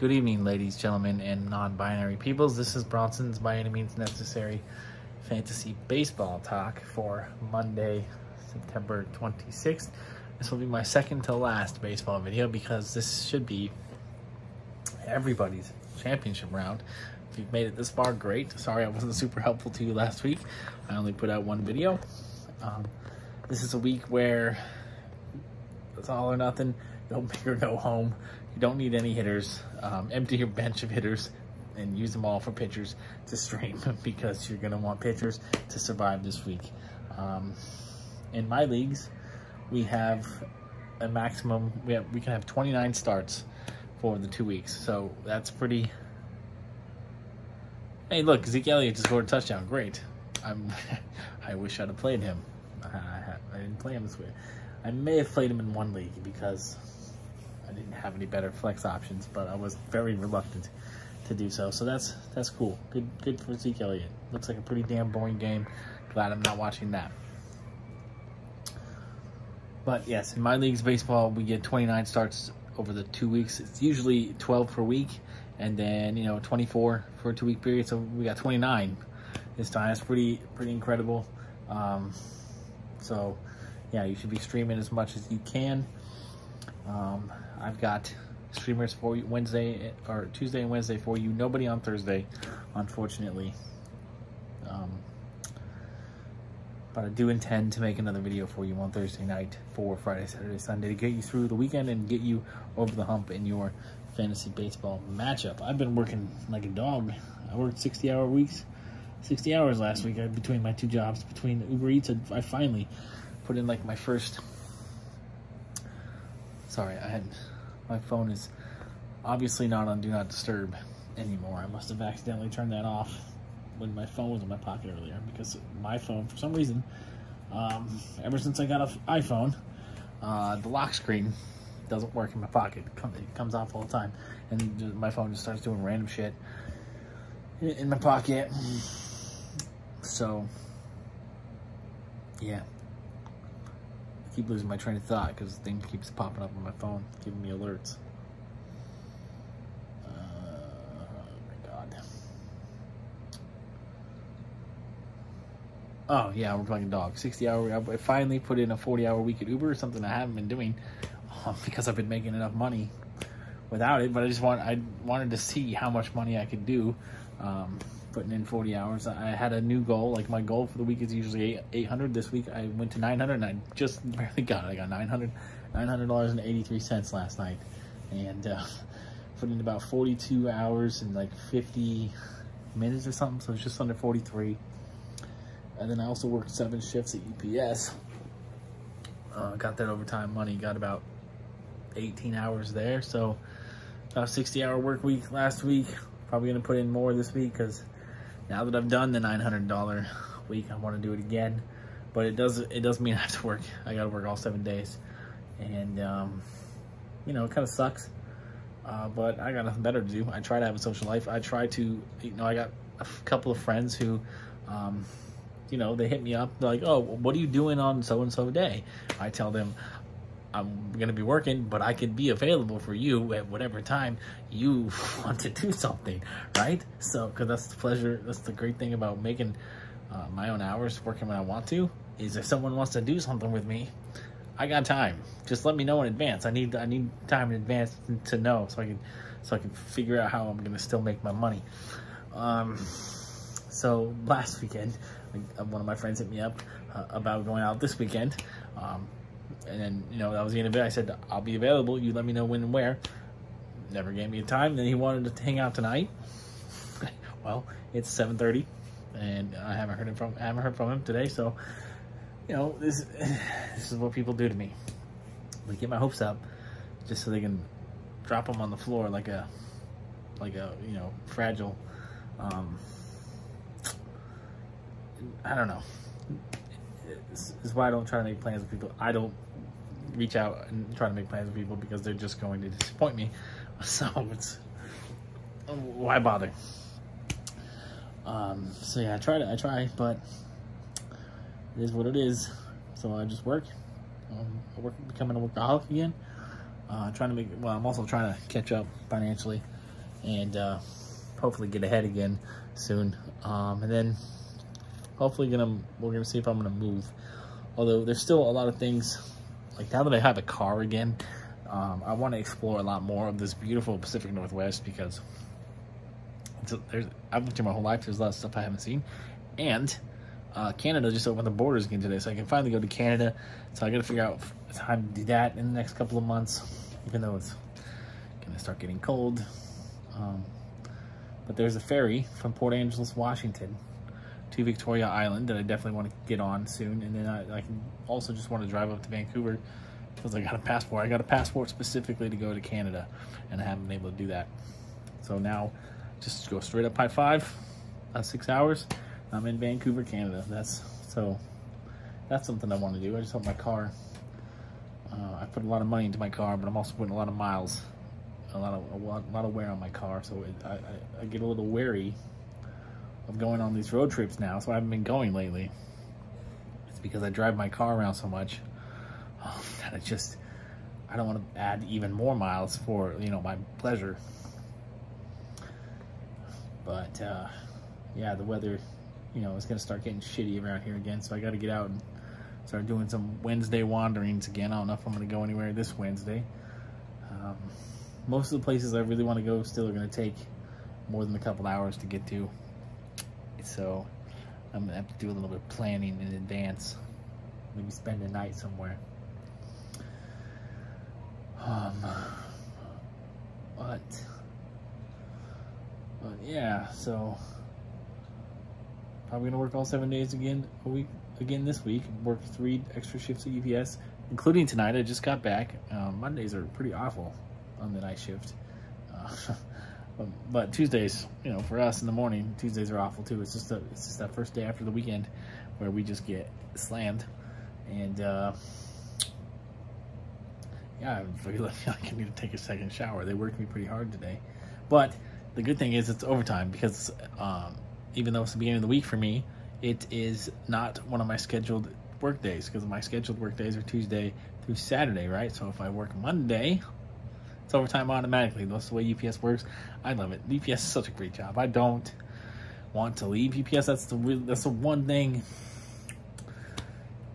Good evening, ladies, gentlemen, and non-binary peoples. This is Bronson's By Any Means Necessary Fantasy Baseball Talk for Monday, September 26th. This will be my second to last baseball video because this should be everybody's championship round. If you've made it this far, great. Sorry I wasn't super helpful to you last week. I only put out one video. Um, this is a week where it's all or nothing. No big or no home. You don't need any hitters. Um, empty your bench of hitters and use them all for pitchers to stream because you're going to want pitchers to survive this week. Um, in my leagues, we have a maximum, we, have, we can have 29 starts for the two weeks. So that's pretty... Hey, look, Zeke Elliott just scored a touchdown. Great. I'm, I wish I'd have played him. I, I didn't play him this week. I may have played him in one league because I didn't have any better flex options, but I was very reluctant to do so. So that's that's cool. Good good for Zeke Elliott. Looks like a pretty damn boring game. Glad I'm not watching that. But yes, in my league's baseball, we get 29 starts over the two weeks. It's usually 12 per week, and then you know 24 for a two week period. So we got 29 this time. It's pretty pretty incredible. Um, so yeah, you should be streaming as much as you can. Um, I've got streamers for you Wednesday or Tuesday and Wednesday for you. Nobody on Thursday, unfortunately. Um, but I do intend to make another video for you on Thursday night for Friday, Saturday, Sunday to get you through the weekend and get you over the hump in your fantasy baseball matchup. I've been working like a dog. I worked 60 hour weeks, 60 hours last week between my two jobs, between Uber Eats. I finally put in like my first Sorry, I had my phone is obviously not on Do Not Disturb anymore. I must have accidentally turned that off when my phone was in my pocket earlier because my phone, for some reason, um, ever since I got an iPhone, uh, the lock screen doesn't work in my pocket. It comes off all the time, and my phone just starts doing random shit in my pocket. So, yeah, keep losing my train of thought because the thing keeps popping up on my phone, giving me alerts. Uh, oh my god. Oh yeah, we're playing dog. 60 hour, I finally put in a 40 hour week at Uber, something I haven't been doing um, because I've been making enough money without it, but I just want, I wanted to see how much money I could do. Um, putting in 40 hours. I had a new goal. Like my goal for the week is usually 800. This week I went to 900 and I just barely got it. I got 900, $900.83 last night. And uh, put in about 42 hours and like 50 minutes or something. So it's just under 43. And then I also worked seven shifts at UPS. Uh, got that overtime money. Got about 18 hours there. So about 60 hour work week last week. Probably going to put in more this week because now that I've done the $900 week, I want to do it again. But it does it does mean I have to work. I got to work all seven days, and um, you know it kind of sucks. Uh, but I got nothing better to do. I try to have a social life. I try to, you know, I got a couple of friends who, um, you know, they hit me up. They're like, "Oh, what are you doing on so and so day?" I tell them, I'm gonna be working, but I can be available for you at whatever time you want to do something, right? So, because that's the pleasure, that's the great thing about making uh, my own hours, working when I want to, is if someone wants to do something with me, I got time. Just let me know in advance. I need I need time in advance to know so I can so I can figure out how I'm gonna still make my money. Um, so last weekend, one of my friends hit me up uh, about going out this weekend. Um, and then, you know, that was the end of it. I said, I'll be available. You let me know when and where. Never gave me a time. Then he wanted to hang out tonight. well, it's 7.30, and I haven't heard from I haven't heard from him today. So, you know, this this is what people do to me. They get my hopes up just so they can drop them on the floor like a like a you know fragile. Um, I don't know. This is why I don't try to make plans with people. I don't reach out and try to make plans with people because they're just going to disappoint me. So it's why bother? Um, so yeah, I try to, I try, but it is what it is. So I just work. Um, I work becoming a workaholic again. Uh, trying to make well, I'm also trying to catch up financially. and uh, hopefully get ahead again soon. Um, and then hopefully gonna we're gonna see if I'm gonna move. Although there's still a lot of things like now that I have a car again, um, I want to explore a lot more of this beautiful Pacific Northwest because I've lived here my whole life. There's a lot of stuff I haven't seen, and uh, Canada just opened the borders again today, so I can finally go to Canada. So I got to figure out time to do that in the next couple of months, even though it's gonna start getting cold. Um, but there's a ferry from Port Angeles, Washington, to Victoria Island that I definitely want to get on soon, and then I, I can also just want to drive up to Vancouver because I got a passport. I got a passport specifically to go to Canada, and I haven't been able to do that. So now, just go straight up I-5, uh, six hours. I'm in Vancouver, Canada. That's so. That's something I want to do. I just hope my car. Uh, I put a lot of money into my car, but I'm also putting a lot of miles, a lot of a lot, a lot of wear on my car. So it, I, I, I get a little wary going on these road trips now. So I haven't been going lately. It's because I drive my car around so much oh, that I just I don't want to add even more miles for you know my pleasure. But uh, yeah, the weather you know, is going to start getting shitty around here again. So I got to get out and start doing some Wednesday wanderings again. I don't know if I'm going to go anywhere this Wednesday. Um, most of the places I really want to go still are going to take more than a couple hours to get to. So I'm to have to do a little bit of planning in advance. Maybe spend the night somewhere. Um, but, but yeah, so Probably gonna work all seven days again a week again this week. Work three extra shifts at UPS, including tonight. I just got back. Um, Mondays are pretty awful on the night shift. Uh, but Tuesdays, you know, for us in the morning, Tuesdays are awful too. It's just a, it's just that first day after the weekend where we just get slammed, and uh, yeah, I feel like I need to take a second shower. They worked me pretty hard today, but the good thing is it's overtime because um, even though it's the beginning of the week for me, it is not one of my scheduled work days because my scheduled work days are Tuesday through Saturday, right? So if I work Monday, it's overtime automatically. That's the way UPS works. I love it. UPS is such a great job. I don't want to leave UPS. That's the that's the one thing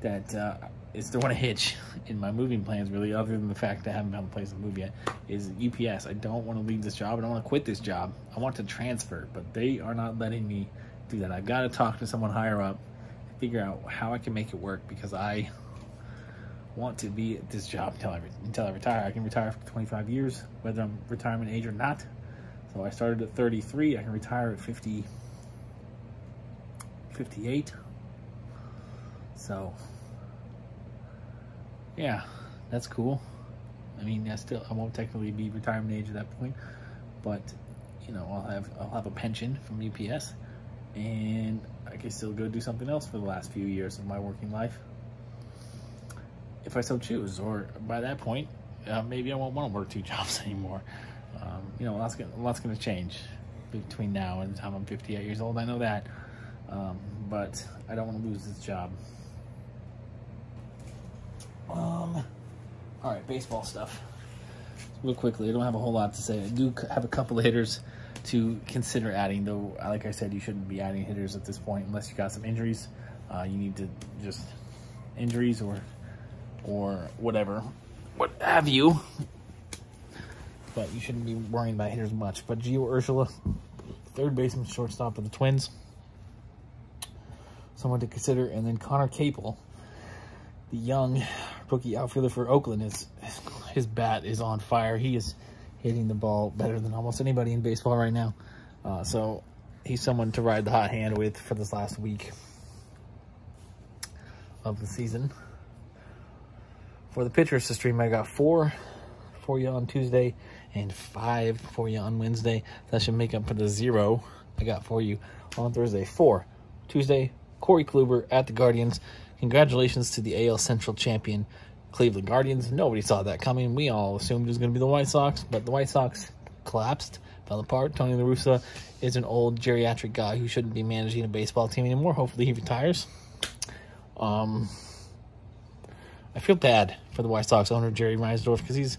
that uh, is the one hitch in my moving plans, really, other than the fact that I haven't found a place to move yet, is UPS. I don't want to leave this job. I don't want to quit this job. I want to transfer, but they are not letting me do that. I've got to talk to someone higher up and figure out how I can make it work because I want to be at this job until I, until I retire. I can retire for 25 years, whether I'm retirement age or not. So I started at 33. I can retire at 50, 58. So yeah, that's cool. I mean, I still I won't technically be retirement age at that point, but you know I'll have I'll have a pension from UPS, and I can still go do something else for the last few years of my working life, if I so choose. Or by that point, uh, maybe I won't want to work two jobs anymore. Um, you know, lots gonna lots gonna change between now and the time I'm 58 years old. I know that, um, but I don't want to lose this job. Um, all right, baseball stuff. Real quickly, I don't have a whole lot to say. I do have a couple of hitters to consider adding, though. Like I said, you shouldn't be adding hitters at this point unless you got some injuries. Uh, you need to just injuries or or whatever, what have you. But you shouldn't be worrying about hitters much. But Gio Urshela, third baseman, shortstop of the Twins, someone to consider, and then Conner Capel, the young rookie outfielder for Oakland is his bat is on fire. He is hitting the ball better than almost anybody in baseball right now. Uh, so he's someone to ride the hot hand with for this last week of the season. For the pitchers to stream, I got four for you on Tuesday and five for you on Wednesday. That should make up for the zero I got for you on Thursday. Four. Tuesday, Corey Kluber at the Guardians. Congratulations to the AL Central champion Cleveland Guardians. Nobody saw that coming. We all assumed it was going to be the White Sox, but the White Sox collapsed, fell apart. Tony La Russa is an old geriatric guy who shouldn't be managing a baseball team anymore. Hopefully he retires. Um, I feel bad for the White Sox owner, Jerry Reinsdorf, because he's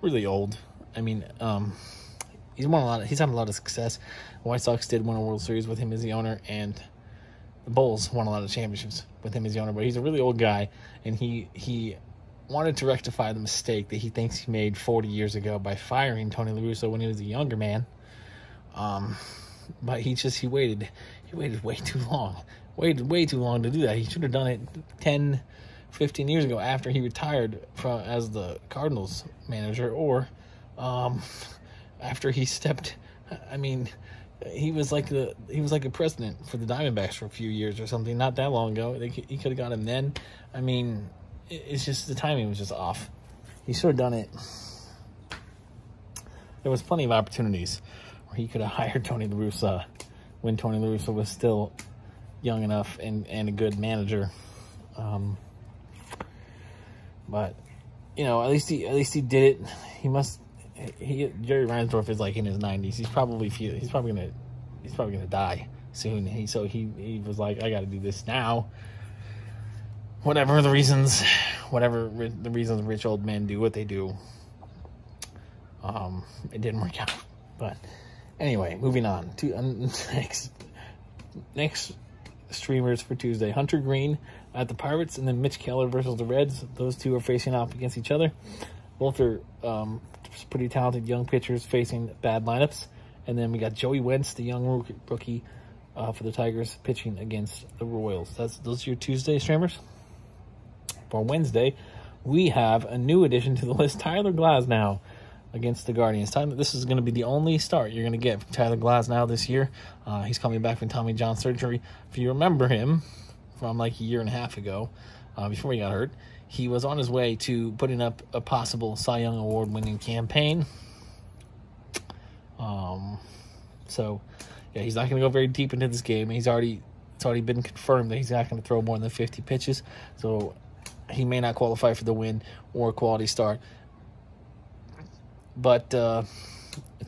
really old. I mean, um, he's won a lot. Of, he's had a lot of success. The White Sox did win a World Series with him as the owner, and the Bulls won a lot of championships with him as the owner. But he's a really old guy, and he he wanted to rectify the mistake that he thinks he made 40 years ago by firing Tony La Russa when he was a younger man. Um, but he just he waited he waited way too long waited way too long to do that he should have done it 10 15 years ago after he retired from as the cardinals manager or um, after he stepped i mean he was like the he was like a president for the diamondbacks for a few years or something not that long ago. They, he could have got him then. I mean it's just the timing was just off. He should have done it. There was plenty of opportunities where he could have hired Tony La Russa when Tony La Russa was still young enough and, and a good manager. Um, but you know, at least he at least he did it. He must. He Jerry Reinsdorf is like in his nineties. He's probably he's probably gonna he's probably gonna die soon. He so he he was like, I got to do this now. Whatever the reasons, whatever the reasons rich old men do what they do. Um, it didn't work out, but Anyway, moving on to uh, next next streamers for Tuesday. Hunter Greene at the Pirates, and then Mitch Keller versus the Reds. Those two are facing off against each other. Both are um, pretty talented young pitchers facing bad lineups. And then we got Joey Wentz, the young rookie uh, for the Tigers, pitching against the Royals. That's those are your Tuesday streamers. For Wednesday, we have a new addition to the list, Tyler Glasnow against the Guardians. Time this is going to be the only start you're going to get from Tyler Glasnow this year. Uh, he's coming back from Tommy John surgery. If you remember him from like a year and a half ago, uh, before he got hurt, he was on his way to putting up a possible Cy Young Award winning campaign. Um, so yeah, he's not going to go very deep into this game. He's already it's already been confirmed that he's not going to throw more than 50 pitches. So he may not qualify for the win or a quality start but uh,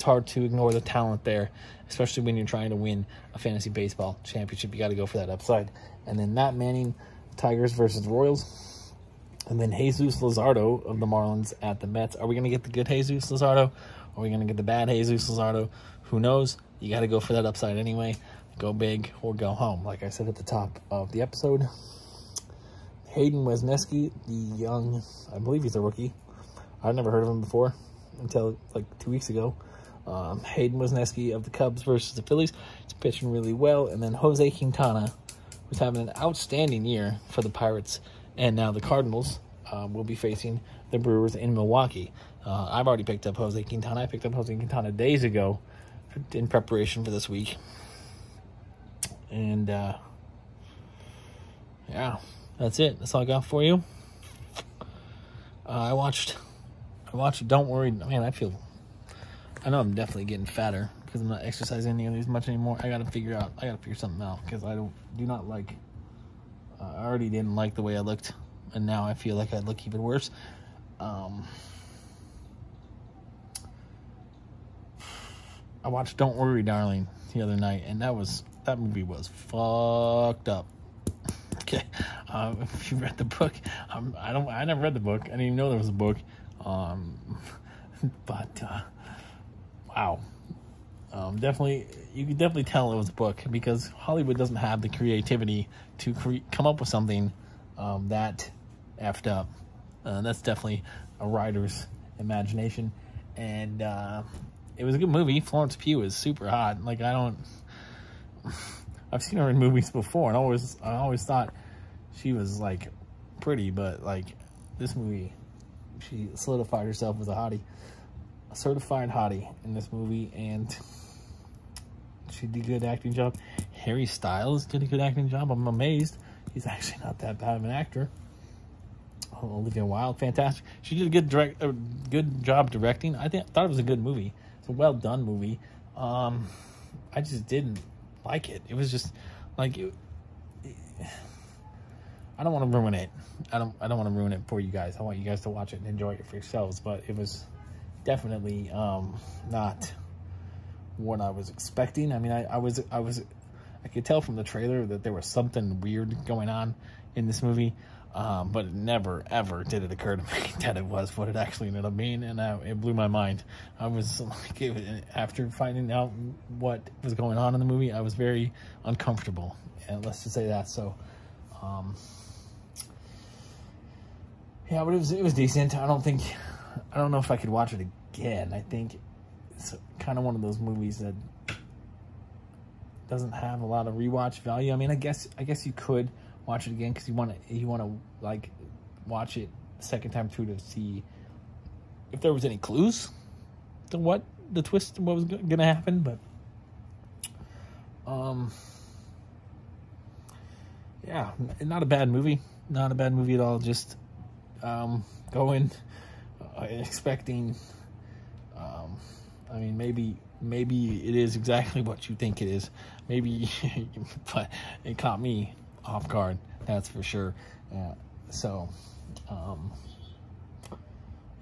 it's hard to ignore the talent there, especially when you're trying to win a fantasy baseball championship. You got to go for that upside. And then Matt Manning, Tigers versus Royals. And then Jesus Luzardo of the Marlins at the Mets. Are we going to get the good Jesus Luzardo? Are we going to get the bad Jesus Luzardo? Who knows? You got to go for that upside anyway. Go big or go home, like I said at the top of the episode. Hayden Wesneski, the young, I believe he's a rookie. I've never heard of him before until like two weeks ago. Um, Hayden Wesneski of the Cubs versus the Phillies. He's pitching really well. And then Jose Quintana, who's having an outstanding year for the Pirates. And now the Cardinals um, will be facing the Brewers in Milwaukee. Uh, I've already picked up Jose Quintana. I picked up Jose Quintana days ago in preparation for this week. And uh, yeah, that's it. That's all I got for you. Uh, I watched I watched. Don't Worry. Man, I feel. I know I'm definitely getting fatter because I'm not exercising nearly as much anymore. I gotta figure out. I gotta figure something out because I don't do not like. Uh, I already didn't like the way I looked, and now I feel like I look even worse. Um, I watched Don't Worry, Darling the other night, and that was that movie was fucked up. Okay, um, if you read the book, um, I don't. I never read the book. I didn't even know there was a book. Um, but uh, wow, um, definitely you could definitely tell it was a book because Hollywood doesn't have the creativity to cre- come up with something um, that effed up. Uh, that's definitely a writer's imagination, and uh, it was a good movie. Florence Pugh is super hot. Like I don't, I've seen her in movies before, and always I always thought she was like pretty, but like this movie she solidified herself as a hottie, a certified hottie in this movie, and she did a good acting job. Harry Styles did a good acting job. I'm amazed. He's actually not that bad of an actor. Olivia Wilde, fantastic. She did a good direct, a good job directing. I think thought it was a good movie. It's a well done movie. Um, I just didn't like it. It was just like it, I don't want to ruin it. I don't. I don't want to ruin it for you guys. I want you guys to watch it and enjoy it for yourselves. But it was definitely um, not what I was expecting. I mean, I, I was. I was. I could tell from the trailer that there was something weird going on in this movie. Um, but never, ever did it occur to me that it was what it actually ended up being, and I, it blew my mind. I was like, it, after finding out what was going on in the movie, I was very uncomfortable, and let's just say that. So, um, yeah, but it was it was decent. I don't think, I don't know if I could watch it again. I think it's kind of one of those movies that doesn't have a lot of rewatch value. I mean, I guess I guess you could watch it again because you want to you want to like watch it second time through to see if there was any clues to what the twist what was gonna happen but um yeah not a bad movie not a bad movie at all just um going uh, expecting um i mean maybe maybe it is exactly what you think it is maybe but it caught me off guard. That's for sure. Uh, so, um,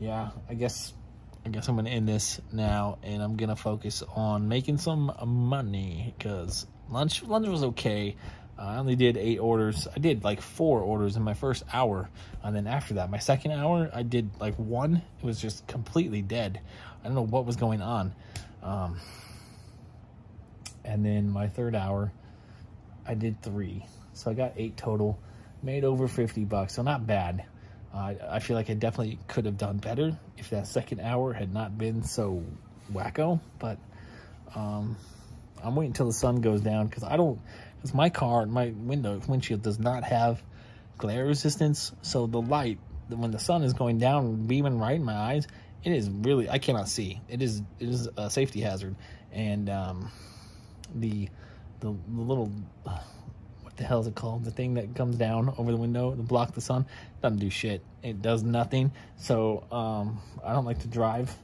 yeah, I guess I guess I'm gonna end this now, and I'm gonna focus on making some money because lunch lunch was okay. Uh, I only did eight orders. I did like four orders in my first hour, and then after that, my second hour, I did like one. It was just completely dead. I don't know what was going on. Um, and then my third hour, I did three. So I got eight total, made over 50 bucks. So not bad. Uh, I feel like I definitely could have done better if that second hour had not been so wacko. But um, I'm waiting until the sun goes down because I don't, because my car, my window, windshield does not have glare resistance. So the light, when the sun is going down, beaming right in my eyes, it is really, I cannot see. It is, it is a safety hazard. And um, the, the, the little what the hell is it called? The thing that comes down over the window to block the sun doesn't do shit. It does nothing. So um, I don't like to drive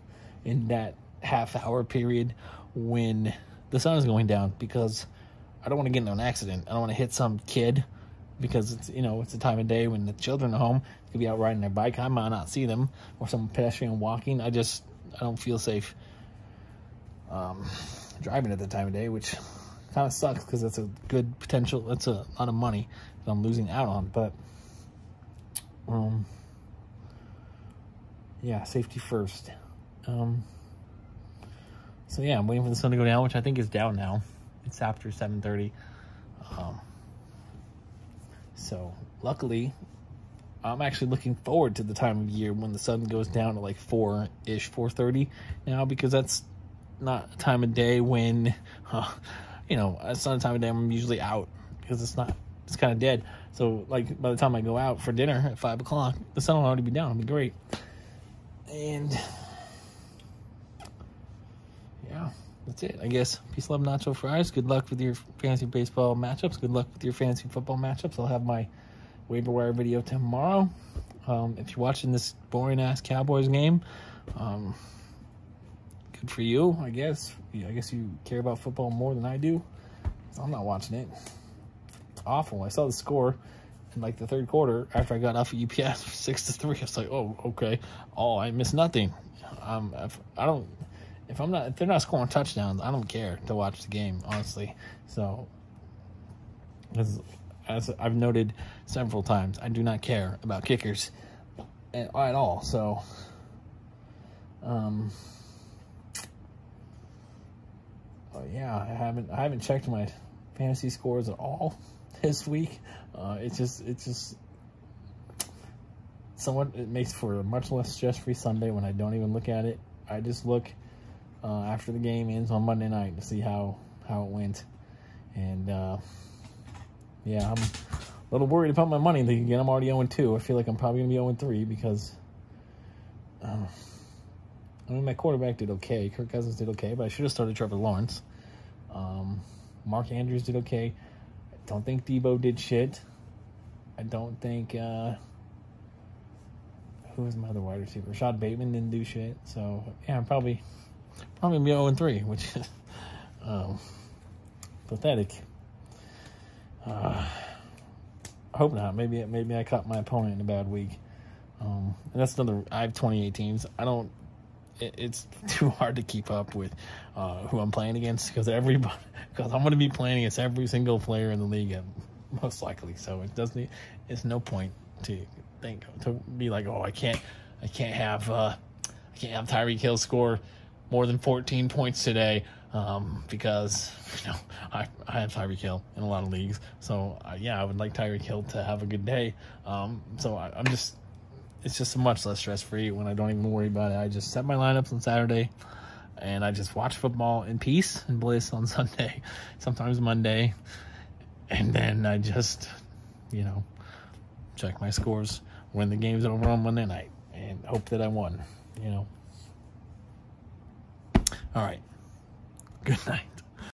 in that half hour period when the sun is going down because I don't want to get into an accident. I don't want to hit some kid because it's you know it's the time of day when the children are home. They could be out riding their bike. I might not see them or some pedestrian walking. I just I don't feel safe um, driving at the time of day, which kind of sucks because that's a good potential. That's a lot of money that I'm losing out on. But, um, yeah, safety first. Um, so yeah, I'm waiting for the sun to go down, which I think is down now. It's after 7:30. Um, so luckily, I'm actually looking forward to the time of year when the sun goes down to like four ish, 4:30 now because that's not a time of day when. Uh, you know, it's not a time of day I'm usually out because it's not, it's kind of dead. So, like, by the time I go out for dinner at 5 o'clock, the sun will already be down. It'll be great. And, yeah, that's it, I guess. Peace, love, nacho fries. Good luck with your fantasy baseball matchups. Good luck with your fantasy football matchups. I'll have my waiver wire video tomorrow. Um, if you're watching this boring ass Cowboys game, um, good for you, I guess. I guess you care about football more than I do. I'm not watching it. awful. I saw the score in like the third quarter after I got off of UPS six to three. I was like, oh, okay. Oh, I missed nothing. Um, I don't. If I'm not, if they're not scoring touchdowns, I don't care to watch the game, honestly. So, as, as I've noted several times, I do not care about kickers at, at all. So, um, yeah, I haven't I haven't checked my fantasy scores at all this week. Uh, it's just it's just somewhat it makes for a much less stress-free Sunday when I don't even look at it. I just look uh, after the game ends on Monday night to see how how it went, and uh, yeah, I'm a little worried about my money again. I'm already 0 2. I feel like I'm probably gonna be 0 3 because. Uh, I mean, my quarterback did okay. Kirk Cousins did okay, but I should have started Trevor Lawrence. Um, Mark Andrews did okay. I don't think Deebo did shit. I don't think, uh, who was my other wide receiver? Rashod Bateman didn't do shit. So, yeah, I'm probably, probably be 0 and 3, which is um, pathetic. Uh, I hope not. Maybe maybe I caught my opponent in a bad week. Um, and that's another. I have 28 teams. I don't it, it's too hard to keep up with uh, who I'm playing against because everybody because I'm going to be playing against every single player in the league most likely. So it doesn't. It's no point to think to be like, oh, I can't, I can't have, uh, I can't have Tyreek Hill score more than 14 points today um, because you know I, I have Tyreek Hill in a lot of leagues. So uh, yeah, I would like Tyreek Hill to have a good day. Um, so I, I'm just it's just much less stress free when I don't even worry about it. I just set my lineups on Saturday and I just watch football in peace and bliss on Sunday, sometimes Monday, and then I just you know check my scores when the game's over on Monday night and hope that I won. You know. All right. Good night.